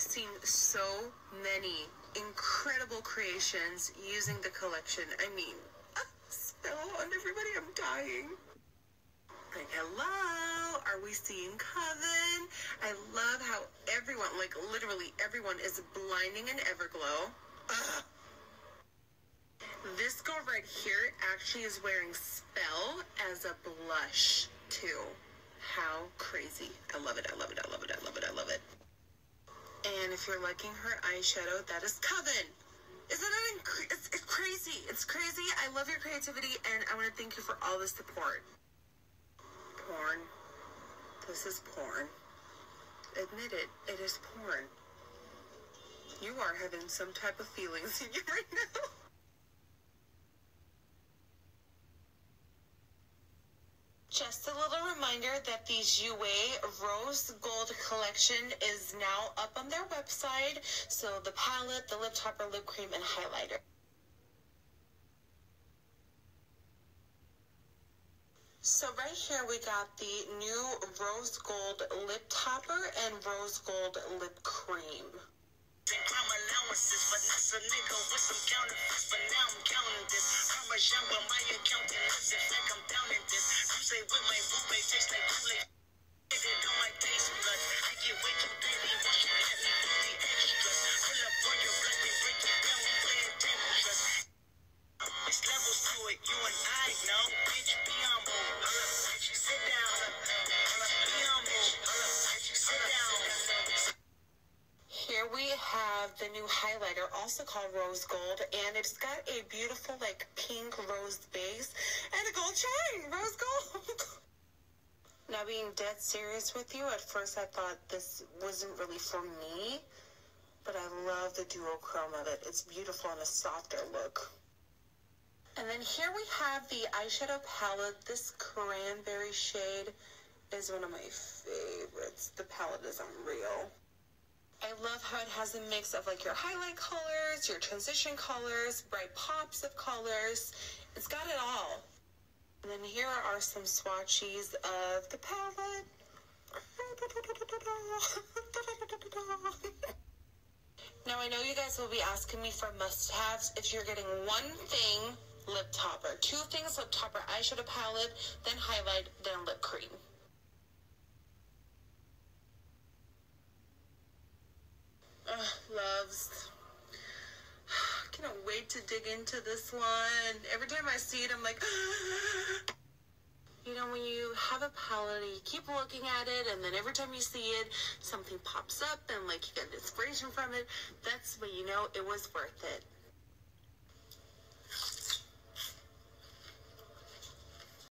I've seen so many incredible creations using the collection. I mean, spell on everybody, I'm dying. Like, hello, are we seeing Coven? I love how everyone, like literally everyone, is blinding in Everglow. Ugh. This girl right here actually is wearing Spell as a blush, too. How crazy. I love it, I love it, I love it, I love it, I love it. If you're liking her eyeshadow, that is Coven. Isn't that inc- it's, it's crazy? It's crazy. I love your creativity, and I want to thank you for all the support. Porn. This is porn. Admit it. It is porn. You are having some type of feelings in you right now. Just a little reminder that the Jouer Rose Gold collection is now up on their website. So the palette, the lip topper, lip cream, and highlighter. So right here we got the new Rose Gold lip topper and Rose Gold lip cream. The new highlighter, also called Rose Gold, and it's got a beautiful like pink rose base and a gold chain, rose gold. now being dead serious with you, at first I thought this wasn't really for me, but I love the duochrome of it. It's beautiful and a softer look. And then here we have the eyeshadow palette. This cranberry shade is one of my favorites. The palette is unreal. I love how it has a mix of like your highlight colors, your transition colors, bright pops of colors. It's got it all. And then here are some swatches of the palette. Now I know you guys will be asking me for must-haves. If you're getting one thing, lip topper. Two things, lip topper, eyeshadow palette, then highlight, then lip cream. Ugh, loves. Cannot wait to dig into this one. Every time I see it, I'm like, know, when you have a palette, you keep looking at it, and then every time you see it, something pops up, and like you get inspiration from it. That's when you know it was worth it.